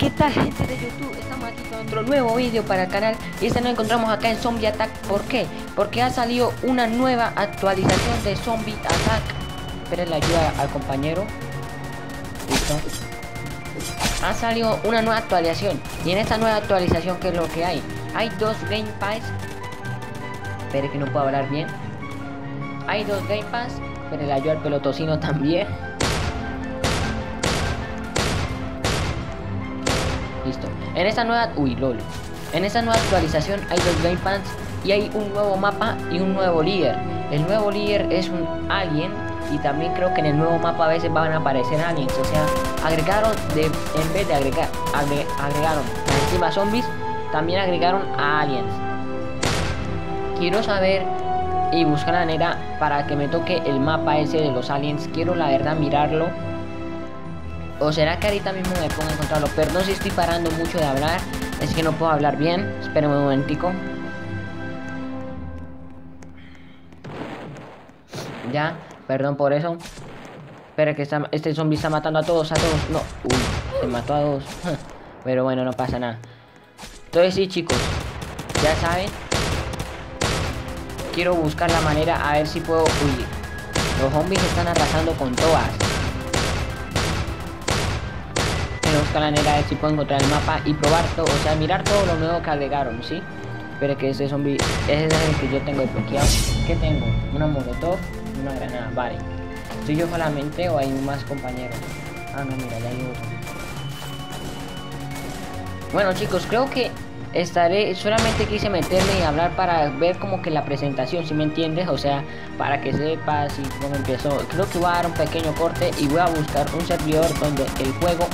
¿Qué tal gente de YouTube? Estamos aquí con otro nuevo vídeo para el canal y este nos encontramos acá en Zombie Attack. ¿Por qué? Porque ha salido una nueva actualización de Zombie Attack. Esperen la ayuda al compañero. Listo. Ha salido una nueva actualización y en esta nueva actualización ¿qué es lo que hay? Hay dos Game Pass. Espere que no puedo hablar bien. Hay dos Game Pass. Esperen la ayuda al pelotocino también. En esta nueva... Uy, lol. En esta nueva actualización hay dos Game Pass y hay un nuevo mapa y un nuevo líder. El nuevo líder es un alien y también creo que en el nuevo mapa a veces van a aparecer aliens. O sea, agregaron, de, en vez de agregar, agre, agregaron encima zombies, también agregaron a aliens. Quiero saber y buscar la manera para que me toque el mapa ese de los aliens. Quiero la verdad mirarlo ¿O será que ahorita mismo me pongo a encontrarlo? Perdón si estoy parando mucho de hablar. Es que no puedo hablar bien. Espérenme un momentico. Ya, perdón por eso. Espera que este zombie está matando a todos, a todos. No, uy, se mató a dos. Pero bueno, no pasa nada. Entonces sí, chicos. Ya saben. Quiero buscar la manera a ver si puedo... Uy, los zombies están arrasando con todas. Buscar la manera de si puedo encontrar el mapa y probar todo, o sea, mirar todo lo nuevo que agregaron, ¿sí? Pero que ese zombie, ese es el que yo tengo desbloqueado. ¿Qué tengo? Una molotov y una granada, vale. ¿Soy yo solamente o hay más compañeros? Ah, no, mira, hay otro. Bueno, chicos, creo que estaré, solamente quise meterme y hablar para ver como que la presentación, si me entiendes, o sea, para que sepas y cómo empezó. Creo que voy a dar un pequeño corte y voy a buscar un servidor donde el juego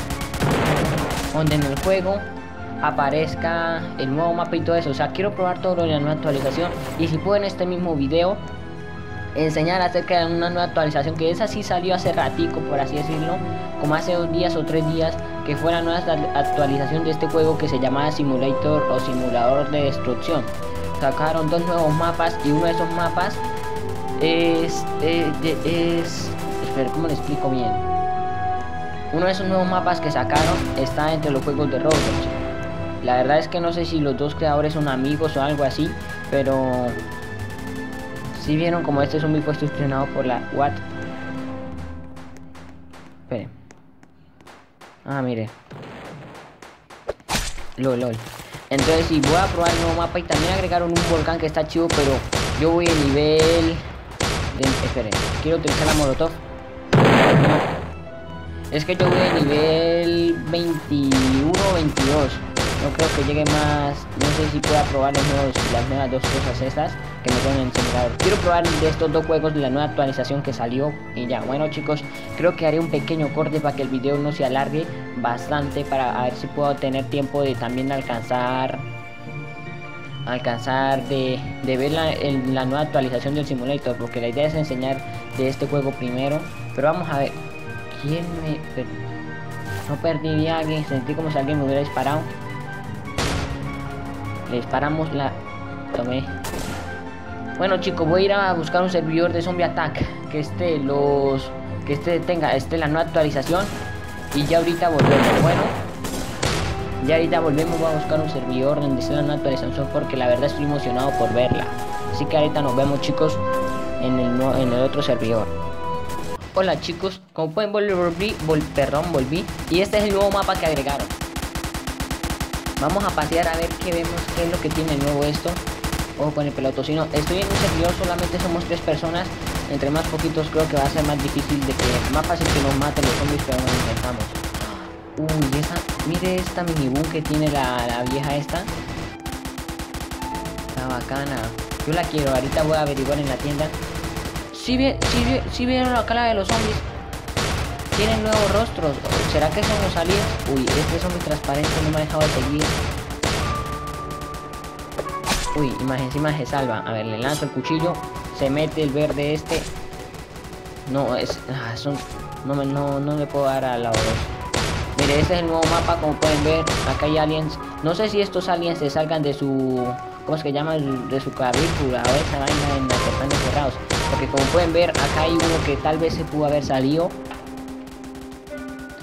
donde en el juego aparezca el nuevo mapa y todo eso. O sea, quiero probar todo lo de la nueva actualización. Y si puedo en este mismo video enseñar acerca de una nueva actualización que esa sí salió hace ratico, por así decirlo, como hace dos días o tres días, que fue la nueva actualización de este juego que se llamaba Simulator o Simulador de Destrucción. Sacaron dos nuevos mapas y uno de esos mapas es, es, es espera, ¿cómo le explico bien? Uno de esos nuevos mapas que sacaron está entre los juegos de Roblox. La verdad es que no sé si los dos creadores son amigos o algo así, pero si vieron como este zombie fue estrenado por la What. Esperen. Ah, mire. LOL, LOL. Entonces si voy a probar el nuevo mapa y también agregaron un volcán que está chido, pero yo voy a nivel... Esperen, quiero utilizar la molotov. Es que yo voy a nivel 21 22. No creo que llegue más. No sé si pueda probar los nuevos, las nuevas dos cosas estas que me ponen en el. Quiero probar de estos dos juegos de la nueva actualización que salió. Y ya, bueno chicos, creo que haré un pequeño corte para que el video no se alargue bastante. Para ver si puedo tener tiempo de también alcanzar alcanzar de, de ver la, la, nueva actualización del simulator porque la idea es enseñar de este juego primero pero vamos a ver ¿Quién me... No perdí a alguien, sentí como si alguien me hubiera disparado. Le disparamos la... Tomé. Bueno chicos, voy a ir a buscar un servidor de zombie attack. Que esté los... Que este tenga, este la nueva actualización. Y ya ahorita volvemos. Bueno. Ya ahorita volvemos, voy a buscar un servidor donde esté la nueva actualización. Porque la verdad estoy emocionado por verla. Así que ahorita nos vemos chicos en el, en el otro servidor. Hola chicos, como pueden ver volví, perdón, volví y este es el nuevo mapa que agregaron. Vamos a pasear a ver qué vemos, qué es lo que tiene nuevo esto. Ojo con el pelotocino. Estoy en un servidor, solamente somos tres personas. Entre más poquitos creo que va a ser más difícil de que, más fácil que nos maten los zombies, pero no intentamos. Uy, esa, mire esta minibú que tiene la, la vieja esta. Está bacana. Yo la quiero, ahorita voy a averiguar en la tienda si, ve, si, vieron la cara de los zombies. Tienen nuevos rostros. ¿Será que son los aliens? Uy, este zombie transparente no me ha dejado de seguir. Uy, imagen, imagen salva. A ver, le lanzo el cuchillo. Se mete el verde este. No, es... Ah, son, no, no, no le puedo dar a la 2. Mire, este es el nuevo mapa, como pueden ver. Acá hay aliens. No sé si estos aliens se salgan de su... ¿Cómo es que llama? De su cabrícula o esa vaina en la que están encerrados. Porque como pueden ver, acá hay uno que tal vez se pudo haber salido.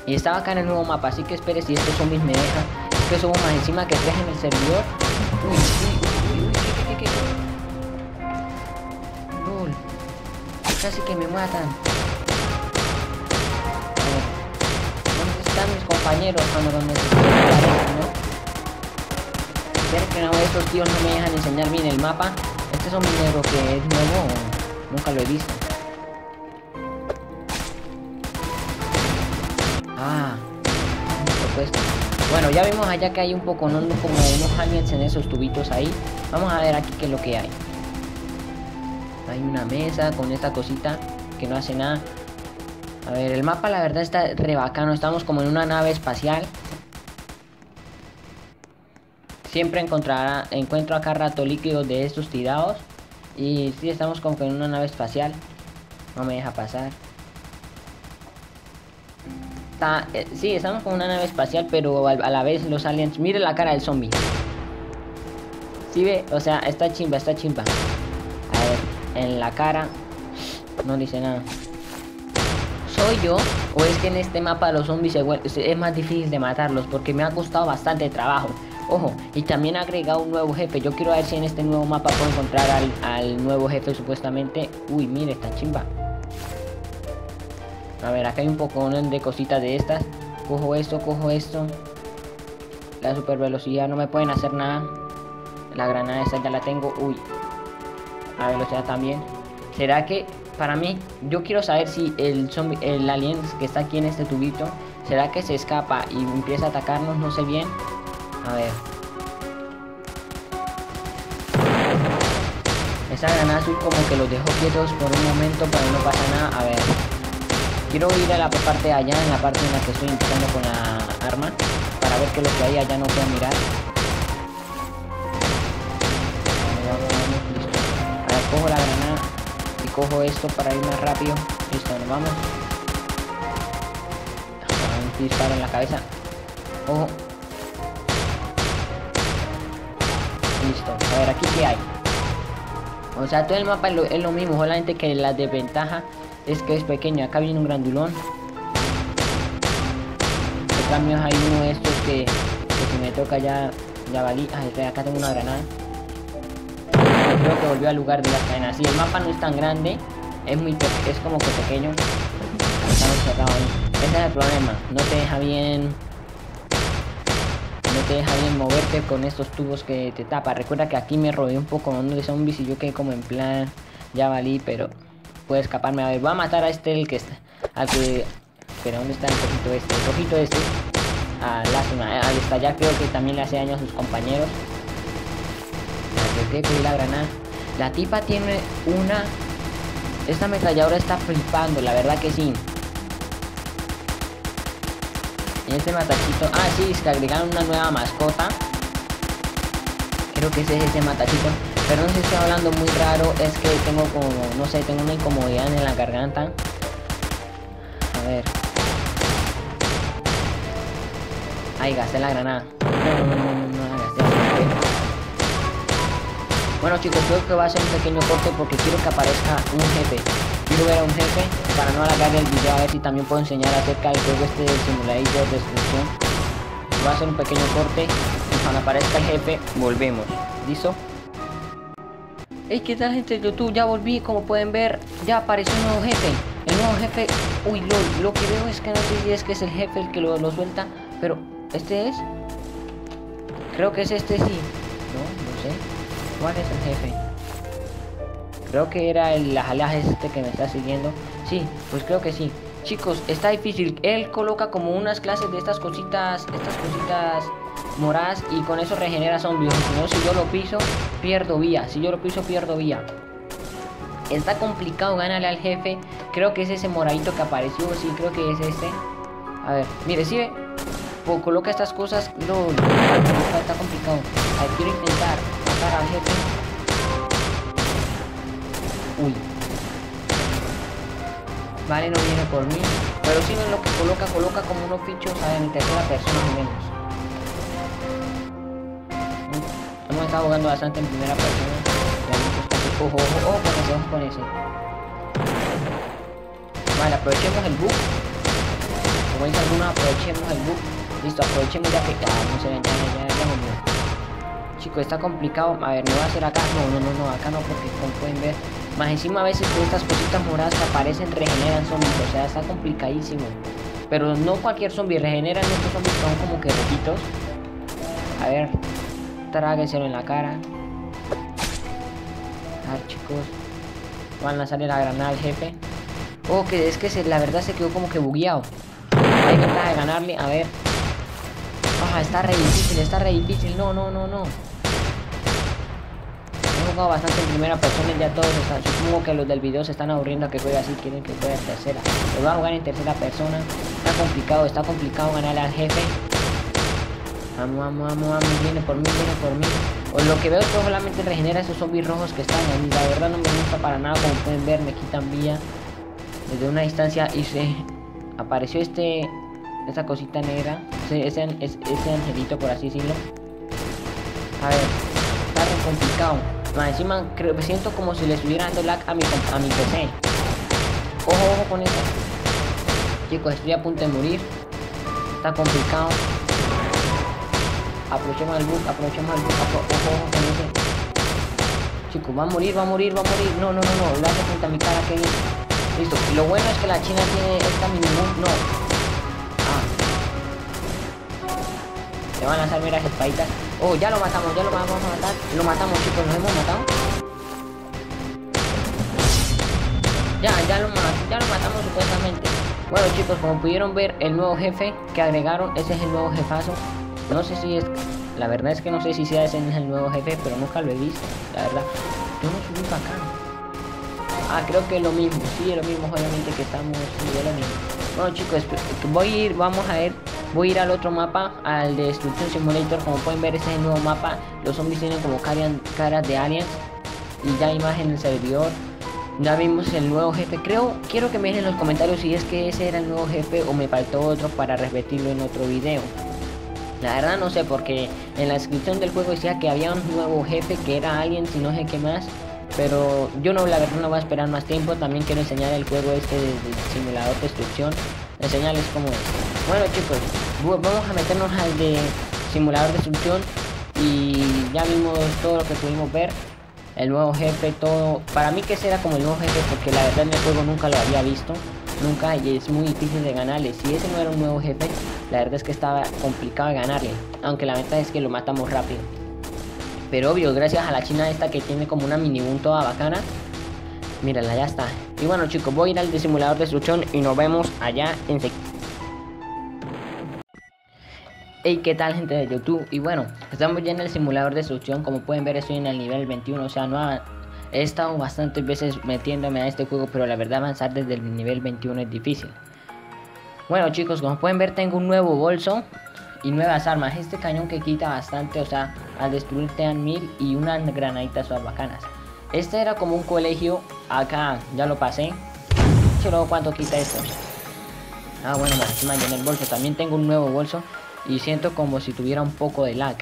Y estaba acá en el nuevo mapa, así que espere si estos zombies me dejan. Que somos más encima que tres en el servidor. Uy, uy, uy, uy. Lol. Casi que me matan. ¿Dónde están mis compañeros cuando los necesito? ¿no? Que no estos tíos no me dejan enseñar bien el mapa. Este es un que es nuevo nunca lo he visto. Ah, supuesto. Bueno, ya vimos allá que hay un poco, ¿no? como unos aliens en esos tubitos ahí. Vamos a ver aquí qué es lo que hay. Hay una mesa con esta cosita que no hace nada. A ver, el mapa la verdad está re bacano. Estamos como en una nave espacial. Siempre encontrará, encuentro acá rato líquidos de estos tirados. Y sí, estamos como que en una nave espacial. No me deja pasar. Está, eh, sí, estamos con una nave espacial, pero a, a, la vez los aliens... Mire la cara del zombie. ¿Sí ve? O sea, está chimba, está chimba. A ver, en la cara... No dice nada. ¿Soy yo? ¿O es que en este mapa los zombies se, es más difícil de matarlos? Porque me ha costado bastante trabajo. Ojo, y también ha agregado un nuevo jefe. Yo quiero ver si en este nuevo mapa puedo encontrar al, al nuevo jefe supuestamente. Uy, mire, está chimba. A ver, acá hay un poco de cositas de estas. Cojo esto, cojo esto. La super velocidad no me pueden hacer nada. La granada esa ya la tengo. Uy. La velocidad también. ¿Será que para mí, yo quiero saber si el zombie, el alien que está aquí en este tubito, será que se escapa y empieza a atacarnos? No sé bien. A ver. Esa granada azul como que los dejó quietos por un momento, pero no pasa nada. A ver. Quiero ir a la parte de allá, en la parte en la que estoy empezando con la arma, para ver qué es lo que hay allá no puedo mirar. A ver, cojo la granada y cojo esto para ir más rápido. Listo, nos vamos. Un disparo en la cabeza. Ojo. Listo. A ver, aquí qué hay. O sea, todo el mapa es lo, mismo, solamente que la desventaja es que es pequeño. Acá viene un grandulón. En cambio hay uno de estos que, que me toca ya, ya valí. Ay, acá tengo una granada. Creo que volvió al lugar de las cadenas. Si el mapa no es tan grande, es muy es como que pequeño. Ese es el problema. No te deja bien. No te deja bien moverte con estos tubos que te tapa. Recuerda que aquí me rodeé un poco de zombies y yo quedé como en plan. Ya valí, pero puede escaparme. A ver, voy a matar a este, el que está. Al que. Pero ¿dónde está el rojito este? El rojito este. Ah. Al estallar creo que también le hace daño a sus compañeros. Que la granada. La tipa tiene una. Esta ametralladora está flipando, la verdad que sí. Y este matachito. Ah, sí, es que agregaron una nueva mascota. Creo que ese es ese matachito. Pero no sé si estoy hablando muy raro, es que tengo como, no sé, tengo una incomodidad en la garganta. A ver. Ahí gasté la granada. No, no, no, no, no, gasté. Bueno chicos, creo que va a ser un pequeño corte porque quiero que aparezca un jefe. Ver a un jefe para no alargar el video a ver si también puedo enseñar acerca del juego este simulador de destrucción. Va a ser un pequeño corte y cuando aparezca el jefe volvemos. ¿Listo? Hey, ¿qué tal gente de YouTube? Ya volví, como pueden ver, ya apareció un nuevo jefe. El nuevo jefe, uy, lo, lo que veo es que no sé si es que es el jefe el que lo, lo suelta, pero ¿este es? Creo que es este sí. No, no sé. ¿Cuál es el jefe? Creo que era el jalaj este que me está siguiendo. Sí, pues creo que sí. Chicos, está difícil. Él coloca como unas clases de estas cositas, estas cositas moradas y con eso regenera zombies. Si no, si yo lo piso, pierdo vía. Si yo lo piso, pierdo vía. Está complicado ganarle al jefe. Creo que es ese moradito que apareció. Sí, creo que es este. A ver, mire, si ve. Pues coloca estas cosas. No, está complicado. A quiero intentar matar al jefe. Uy. Vale, no viene por mí. Pero si es lo que coloca, coloca como unos fichos en tercera persona al menos. Hemos estado jugando bastante en primera persona. Ojo, ojo, ojo con ese, con ese. Vale, aprovechemos el bug. como dice algunos, aprovechemos el bug. Listo, aprovechemos ya que... Ah, no se ven, ya, ya, ya, ya, Chicos, está complicado. A ver, no va a ser acá. No, no, no, no, acá no, porque como pueden ver... Más encima a veces estas cositas moradas que aparecen regeneran zombies. O sea, está complicadísimo. Pero no cualquier zombie, regeneran estos zombies son como que rojitos. A ver, trágueselo en la cara. A ver, chicos. Van a lanzarle la granada al jefe. Oh, que es que se, la verdad se quedó como que bugueado. Hay que de ganarle, a ver. Ah, está re difícil, está re difícil. No, no, no, no. Jugado bastante en primera persona y ya todos están. Supongo que los del video se están aburriendo a que juegue así, quieren que juegue en tercera. Lo voy a jugar en tercera persona. Está complicado, está complicado ganarle al jefe. Vamos, vamos, vamos, vamos, viene por mí, viene por mí. O lo que veo es que solamente regenera esos zombies rojos que están ahí. La verdad no me gusta para nada, como pueden ver, me quitan vía desde una distancia y se apareció este esta cosita negra, ese, ese, angelito por así decirlo. A ver, está complicado. Más encima creo, siento como si le estuviera dando lag a mi, a mi PC. Ojo, ojo con eso. Chicos, estoy a punto de morir. Está complicado. Aprovechemos el bug, aprovechemos el bug, ojo, ojo con ese. Chicos, va a morir, va a morir, va a morir. No, no, no, no. Lo hace frente a mi cara, que Listo. Lo bueno es que la china tiene esta mini No. Se van a lanzar, mira, espaditas. Oh, ya lo matamos, ya lo vamos a matar. Lo matamos, chicos, nos hemos matado. Ya, ya lo, ya lo matamos supuestamente. Bueno chicos, como pudieron ver, el nuevo jefe que agregaron, ese es el nuevo jefazo. No sé si es... La verdad es que no sé si sea ese el nuevo jefe, pero nunca lo he visto, la verdad. Yo no subí para acá. Ah, creo que es lo mismo. Sí, es lo mismo, obviamente que estamos lo. Bueno chicos, voy a ir, vamos a ver, voy a ir al otro mapa, al de Destruction Simulator. Como pueden ver, este es el nuevo mapa. Los zombies tienen como caras de aliens. Y ya imagen del servidor. Ya vimos el nuevo jefe. Creo, quiero que me dejen en los comentarios si es que ese era el nuevo jefe o me faltó otro para repetirlo en otro video. La verdad no sé porque en la descripción del juego decía que había un nuevo jefe que era alguien si no sé qué más. Pero yo no, la verdad no voy a esperar más tiempo. También quiero enseñar el juego este de, simulador de destrucción. Enseñarles cómo es. Bueno chicos, vamos a meternos al de simulador de destrucción. Y ya vimos todo lo que pudimos ver. El nuevo jefe, todo. Para mí que será como el nuevo jefe porque la verdad en el juego nunca lo había visto. Nunca y es muy difícil de ganarle. Si ese no era un nuevo jefe, la verdad es que estaba complicado ganarle. Aunque la ventaja es que lo matamos rápido. Pero obvio, gracias a la china esta que tiene como una mini boom toda bacana. Mírala, ya está. Y bueno chicos, voy a ir al simulador de destrucción y nos vemos allá en Hey, ¿qué tal gente de YouTube? Y bueno, estamos ya en el simulador de destrucción. Como pueden ver, estoy en el nivel 21. O sea, no he estado bastantes veces metiéndome a este juego, pero la verdad avanzar desde el nivel 21 es difícil. Bueno chicos, como pueden ver tengo un nuevo bolso y nuevas armas. Este cañón que quita bastante, o sea, al destruir te mil y unas granaditas bacanas. Este era como un colegio, acá ya lo pasé. Pero cuánto quita esto. Ah, bueno, más encima en el bolso. También tengo un nuevo bolso y siento como si tuviera un poco de lag.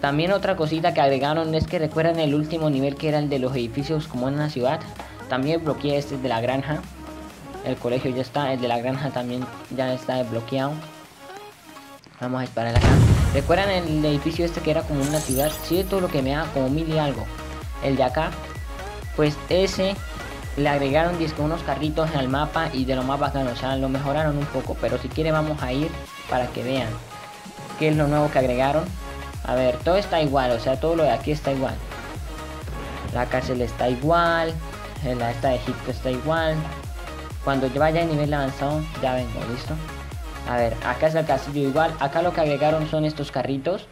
También otra cosita que agregaron es que recuerdan el último nivel que era el de los edificios como en una ciudad. También bloqueé este de la granja. El colegio ya está, el de la granja también ya está desbloqueado. Vamos a esperar acá. ¿Recuerdan el edificio este que era como una ciudad? Sí, todo lo que me da como mil y algo. El de acá, pues ese le agregaron unos carritos el mapa y de lo más bacano, o sea, lo mejoraron un poco. Pero si quiere vamos a ir para que vean qué es lo nuevo que agregaron. A ver, todo está igual, o sea, todo lo de aquí está igual. La cárcel está igual, la esta de Egipto está igual. Cuando yo vaya a nivel avanzado, ya vengo, ¿listo? A ver, acá es el castillo igual. Acá lo que agregaron son estos carritos.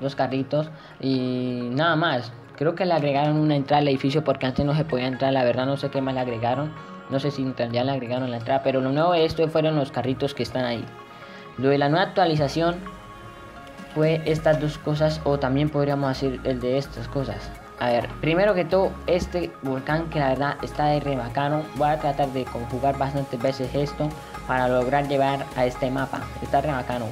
Los carritos. Y nada más. Creo que le agregaron una entrada al edificio porque antes no se podía entrar. La verdad no sé qué más le agregaron. No sé si ya le agregaron la entrada. Pero lo nuevo de esto fueron los carritos que están ahí. Lo de la nueva actualización fue estas dos cosas. O también podríamos decir el de estas cosas. A ver, primero que todo, este volcán que la verdad está de re bacano. Voy a tratar de conjugar bastantes veces esto para lograr llevar a este mapa. Está re bacano.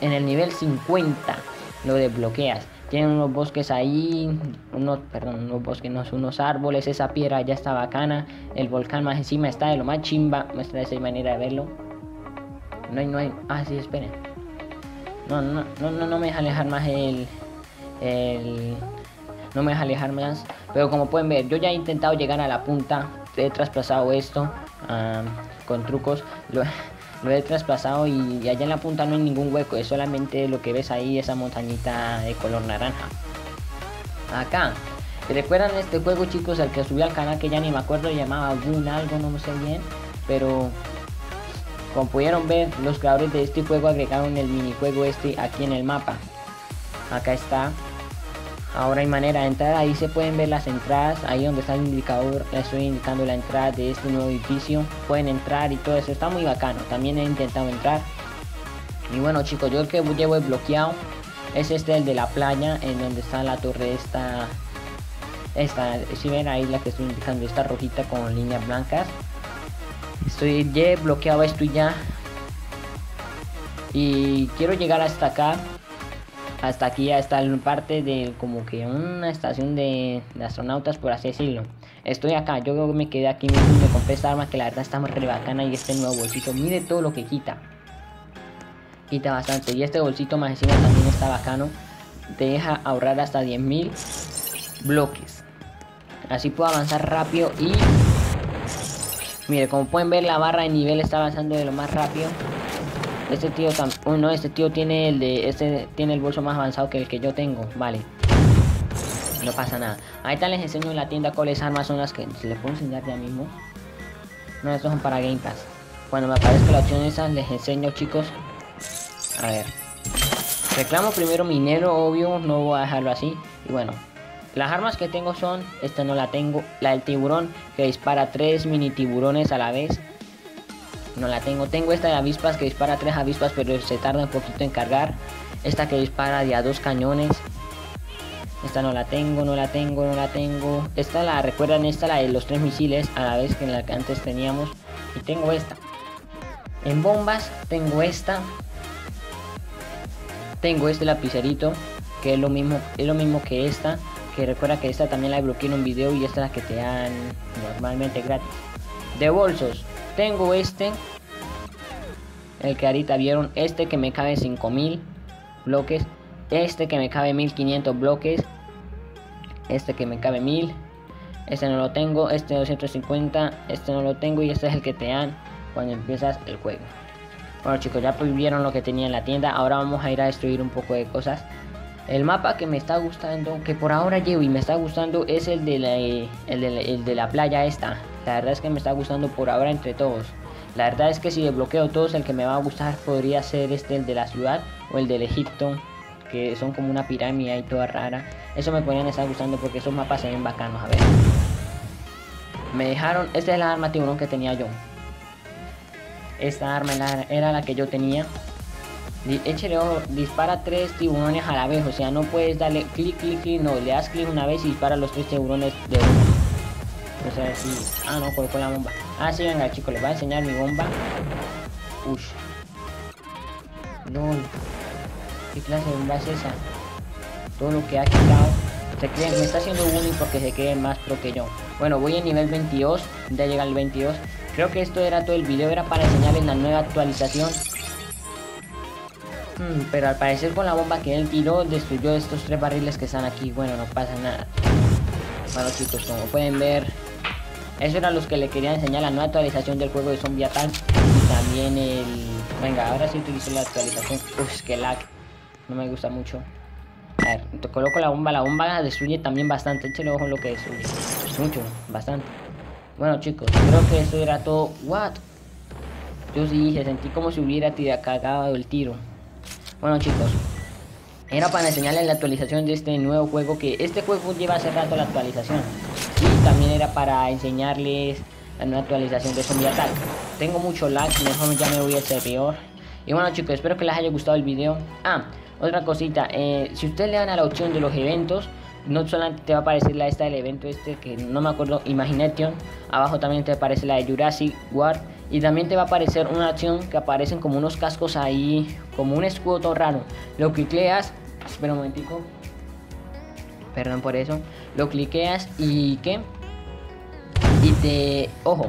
En el nivel 50 lo desbloqueas. Tienen unos bosques ahí, unos, perdón, unos bosques, no, unos árboles, esa piedra ya está bacana. El volcán más encima está de lo más chimba. Muestra esa manera de verlo. No hay, no hay. Ah, sí, esperen. No, no, no, no, no me deja alejar más el. El. No me deja alejar más. Pero como pueden ver, yo ya he intentado llegar a la punta. He trasplazado esto con trucos. Lo, he trasplazado y, allá en la punta no hay ningún hueco. Es solamente lo que ves ahí, esa montañita de color naranja. Acá. ¿Recuerdan este juego chicos? El que subí al canal que ya ni me acuerdo. Llamaba Boon algo, no sé bien. Pero como pudieron ver, los creadores de este juego agregaron el minijuego este aquí en el mapa. Acá está. Ahora hay manera de entrar, ahí se pueden ver las entradas, ahí donde está el indicador, estoy indicando la entrada de este nuevo edificio. Pueden entrar y todo eso, está muy bacano. También he intentado entrar. Y bueno chicos, yo el que llevo bloqueado es este, el de la playa, en donde está la torre esta... Esta, si ven ahí la que estoy indicando, esta rojita con líneas blancas. Estoy ya bloqueado esto ya. Y quiero llegar hasta acá. Hasta aquí, hasta la parte de como que una estación de, astronautas, por así decirlo. Estoy acá, yo me quedé aquí me compré esta arma que la verdad está muy re bacana y este nuevo bolsito. Mire todo lo que quita. Quita bastante. Y este bolsito más encima también está bacano. Deja ahorrar hasta 10.000 bloques. Así puedo avanzar rápido y Mire, como pueden ver la barra de nivel está avanzando de lo más rápido. Este tío también... no, este tío tiene el de... Este tiene el bolso más avanzado que el que yo tengo. Vale. No pasa nada. Ahorita les enseño en la tienda cuáles armas son las que... Se les puedo enseñar ya mismo. No, estos son para Game Pass. Cuando me aparezca la opción esa, les enseño, chicos. A ver. Reclamo primero minero, obvio. No voy a dejarlo así. Y bueno, las armas que tengo son, esta no la tengo, la del tiburón que dispara tres mini tiburones a la vez. No la tengo. Tengo esta de avispas que dispara tres avispas pero se tarda un poquito en cargar. Esta que dispara de a dos cañones. Esta no la tengo, no la tengo, no la tengo. Esta la recuerdan, esta la de los tres misiles a la vez que en la que antes teníamos. Y tengo esta. En bombas tengo esta. Tengo este lapicerito que es lo mismo, es lo mismo que esta que recuerda que esta también la bloqueé en un video y esta es la que te dan normalmente gratis. De bolsos, tengo este, el que ahorita vieron, este que me cabe 5000 bloques, este que me cabe 1500 bloques, este que me cabe 1000, este no lo tengo, este 250, este no lo tengo y este es el que te dan cuando empiezas el juego. Bueno chicos, ya pues vieron lo que tenía en la tienda, ahora vamos a ir a destruir un poco de cosas. El mapa que me está gustando, que por ahora llevo y me está gustando, es el de la, el de la, playa esta. La verdad es que me está gustando por ahora entre todos. La verdad es que si desbloqueo todos, el que me va a gustar podría ser este, el de la ciudad o el del Egipto, que son como una pirámide y toda rara. Eso me podrían estar gustando porque esos mapas se ven bacanos, a ver. Me dejaron, esta es la arma tiburón que tenía yo. Esta arma era la que yo tenía échale ojo, dispara tres tiburones a la vez, o sea, no puedes darle clic, clic, clic, no, le das clic una vez y dispara los tres tiburones de uno. O sea, si... Ah, no, colocó la bomba. Ah, sí, venga, chicos, les voy a enseñar mi bomba. Ush. LOL. ¿Qué clase de bomba es esa? Todo lo que ha quitado. Se cree, me está haciendo bullying porque se cree más pro que yo. Bueno, voy en nivel 22. Ya llega el 22. Creo que esto era todo el video. Era para enseñarles la nueva actualización Hmm, pero al parecer con la bomba que él tiró destruyó estos tres barriles que están aquí. Bueno, no pasa nada. Bueno chicos, como pueden ver, eso era los que le quería enseñar la nueva actualización del juego de Zombie Attack. También el... Venga, ahora sí utilizo la actualización. Uf, que lag. No me gusta mucho. A ver, te coloco la bomba. La bomba destruye también bastante. Échale ojo lo que destruye. Mucho, bastante. Bueno chicos, creo que eso era todo. What? Yo sí dije, sentí como si hubiera tirado cagado el tiro. Bueno chicos, era para enseñarles la actualización de este nuevo juego que este juego lleva hace rato la actualización. Y también era para enseñarles la nueva actualización de Zombie Attack. Tengo mucho lag, mejor ya me voy al servidor. Y bueno chicos, espero que les haya gustado el video. Ah, otra cosita, eh, si ustedes le dan a la opción de los eventos no solamente te va a aparecer la esta del evento este que no me acuerdo, Imagination abajo también te aparece la de Jurassic World y también te va a aparecer una acción que aparecen como unos cascos ahí, como un escudo todo raro. Lo cliqueas, espera un momentico. Perdón por eso. Lo cliqueas y ¿qué? Y te... Ojo.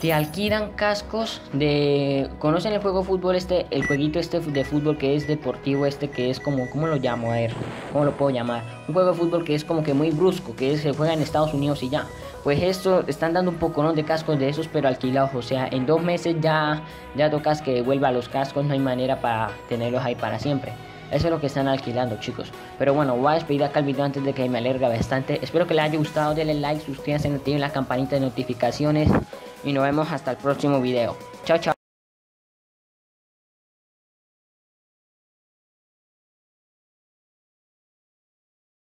Te alquilan cascos de conocen el juego fútbol este el jueguito este de fútbol que es deportivo este que es como cómo lo llamo a ver cómo lo puedo llamar un juego de fútbol que es como que muy brusco que se juega en Estados Unidos y ya pues esto están dando un poco de cascos de esos pero alquilados o sea en dos meses ya ya tocas que vuelva a los cascos no hay manera para tenerlos ahí para siempre eso es lo que están alquilando, chicos. Pero bueno, voy a despedir acá el video antes de que me alerga bastante. Espero que les haya gustado. Denle like, suscríbanse, activen la campanita de notificaciones. Y nos vemos hasta el próximo video. Chao, chao.